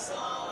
song.